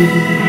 you.